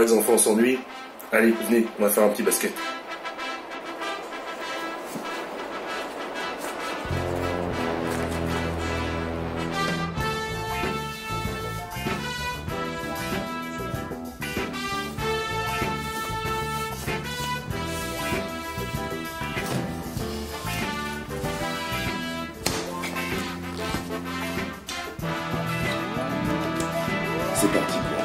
Les enfants s'ennuient. Allez, venez, on va faire un petit basket. C'est parti